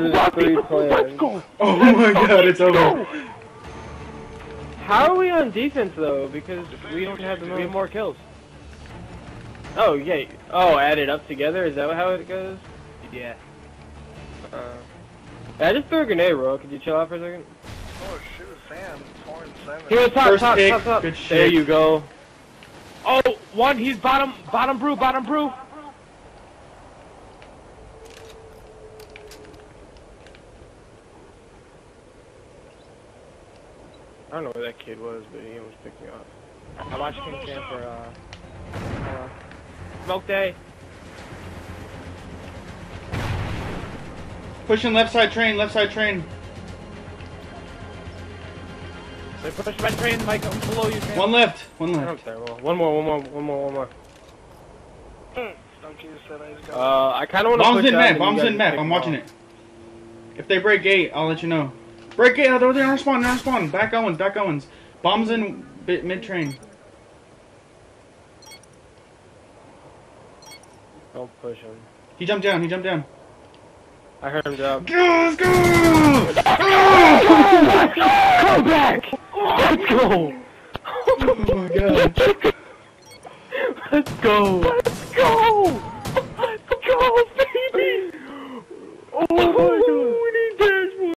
versus three players. Oh my god, it's over. How are we on defense though? Because we don't have the We have more kills. Oh yeah. Oh, added up together. Is that how it goes? Yeah. Uh, I just threw a grenade, bro. Could you chill out for a second? Oh shoot, Sam, four and seven. Here, top, First top, pick, top, top. good There shit. you go. Oh, one, he's bottom, bottom brew, bottom brew. I don't know where that kid was, but he almost picked me up. I watched King Cam for, uh, uh, Smoke Day. Pushing left side train, left side train. They pushed my train, Mike, I'm below you, Cam. One left, one I'm left. terrible. One more, one more, one more, one more. Stunky said I just got Uh, I kind of want to Bombs in map, bombs in map. I'm watching off. it. If they break gate, I'll let you know. Break gate, oh, they're they're on spawn, they're on spawn. Back Owens, back Owens. Bombs in mid train. Don't push him. He jumped down, he jumped down. I heard him drop. Go, let's go! Come back! Oh, let's go! Oh my god. Let's go!